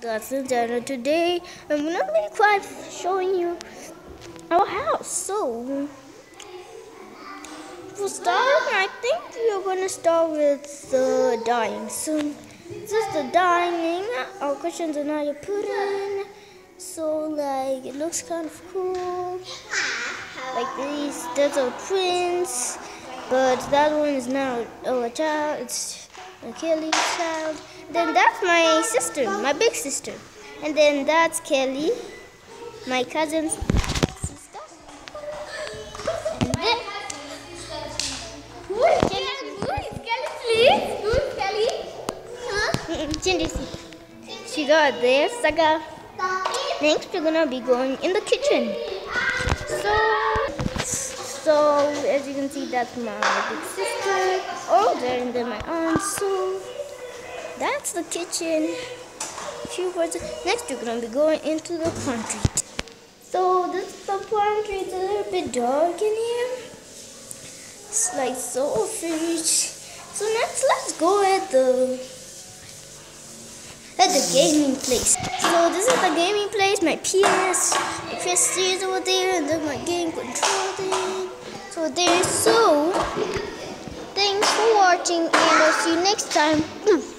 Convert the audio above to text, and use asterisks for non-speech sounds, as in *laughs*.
That's the dinner today. I'm gonna be quite showing you our house. So, for start, I think we're gonna start with the dining. So, this is the dining. Our cushions are now put in. So, like, it looks kind of cool. Like these, a prince, but that one is now oh, a child. It's a Kelly's child. Then that's my sister, my big sister. And then that's Kelly, my cousin's sister. And then Who is Kelly? Who is Kelly, please? Who is Kelly? Huh? *laughs* Chindisi. She got there, Saga. Next, we're gonna be going in the kitchen. So, so as you can that's my big sister. older than my aunt. So, that's the kitchen. Next, we're gonna be going into the pantry. So, this is the pantry. It's a little bit dark in here. It's like so fridge. So next, let's go at the at the gaming place. So this is the gaming place, my PS, my PS3 is over there, and then my game control thing. So there. So thanks for watching, and I'll see you next time. *clears throat*